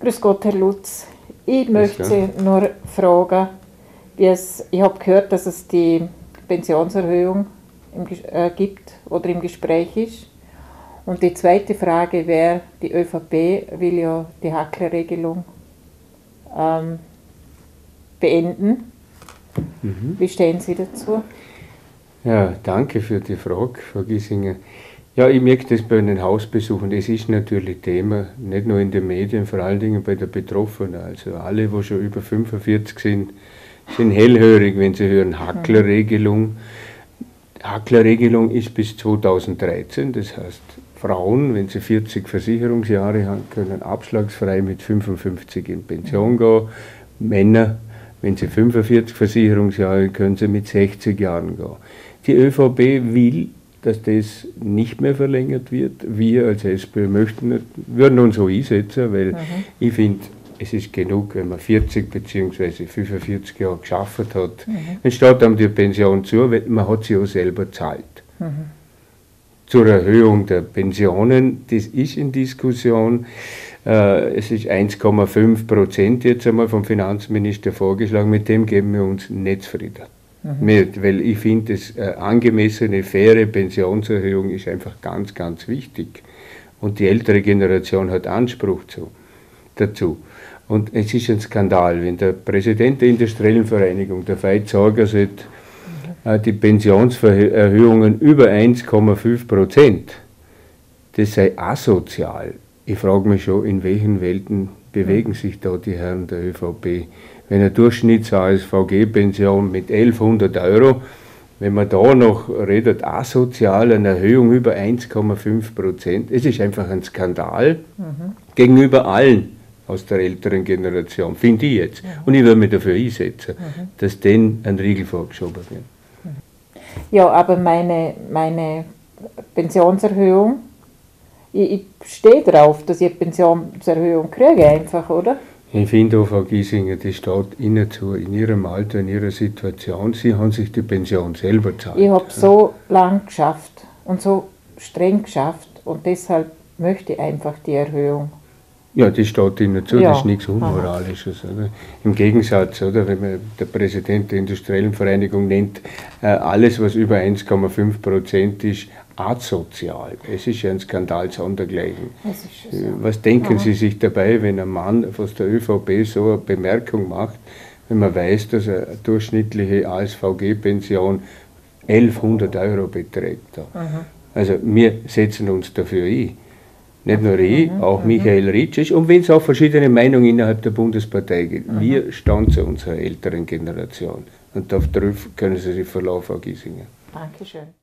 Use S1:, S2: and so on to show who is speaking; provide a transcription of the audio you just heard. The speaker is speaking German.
S1: Grüß Gott, Herr Lutz. Ich möchte Sie nur fragen, wie es, ich habe gehört, dass es die Pensionserhöhung im, äh, gibt oder im Gespräch ist. Und die zweite Frage wäre, die ÖVP will ja die Hacklerregelung ähm, beenden. Mhm. Wie stehen Sie dazu?
S2: Ja, danke für die Frage, Frau Giesinger. Ja, ich merke das bei den Hausbesuchen. Es ist natürlich Thema, nicht nur in den Medien, vor allen Dingen bei den Betroffenen. Also alle, die schon über 45 sind, sind hellhörig, wenn sie hören Hacklerregelung. Hacklerregelung ist bis 2013, das heißt, Frauen, wenn sie 40 Versicherungsjahre haben, können abschlagsfrei mit 55 in Pension gehen. Männer, wenn sie 45 Versicherungsjahre, können sie mit 60 Jahren gehen. Die ÖVP will dass das nicht mehr verlängert wird. Wir als SPÖ möchten, würden uns so einsetzen, weil mhm. ich finde, es ist genug, wenn man 40 bzw. 45 Jahre geschafft hat. Mhm. Dann steht einem die Pension zu, weil man hat sie auch selber zahlt. Mhm. Zur Erhöhung der Pensionen, das ist in Diskussion. Äh, es ist 1,5 Prozent jetzt einmal vom Finanzminister vorgeschlagen, mit dem geben wir uns nicht zufrieden mhm. mit, weil ich finde, äh, angemessene, faire Pensionserhöhung ist einfach ganz, ganz wichtig. Und die ältere Generation hat Anspruch zu, dazu. Und es ist ein Skandal, wenn der Präsident der Industriellen Vereinigung, der Veit Sorger, sagt, äh, die Pensionserhöhungen über 1,5 Prozent, das sei asozial. Ich frage mich schon, in welchen Welten bewegen sich da die Herren der ÖVP? wenn eine Durchschnitts-ASVG-Pension mit 1100 Euro, wenn man da noch redet, asozial, eine Erhöhung über 1,5 Prozent, es ist einfach ein Skandal mhm. gegenüber allen aus der älteren Generation, finde ich jetzt. Ja. Und ich würde mich dafür einsetzen, mhm. dass denen ein Riegel vorgeschoben wird.
S1: Ja, aber meine, meine Pensionserhöhung, ich, ich stehe darauf, dass ich eine Pensionserhöhung kriege, einfach, oder?
S2: Ich finde auch, Frau Giesinger, die steht Ihnen zu, in Ihrem Alter, in Ihrer Situation. Sie haben sich die Pension selber gezahlt.
S1: Ich habe so lang geschafft und so streng geschafft und deshalb möchte ich einfach die Erhöhung.
S2: Ja, die steht Ihnen zu, ja. das ist nichts Unmoralisches. Oder? Im Gegensatz, oder, wenn man der Präsident der Industriellen Vereinigung nennt, äh, alles, was über 1,5 Prozent ist, asozial. Es ist ja ein Skandal sondergleichen. So. Was denken Aha. Sie sich dabei, wenn ein Mann aus der ÖVP so eine Bemerkung macht, wenn man weiß, dass eine durchschnittliche ASVG-Pension 1100 Euro beträgt? Aha. Also wir setzen uns dafür ein. Nicht nur ich, mhm, auch mhm. Michael Ritschig und wenn es auch verschiedene Meinungen innerhalb der Bundespartei gibt. Mhm. Wir stehen zu unserer älteren Generation. Und darauf können Sie sich verlaufen, Frau Giesinger.
S1: Dankeschön.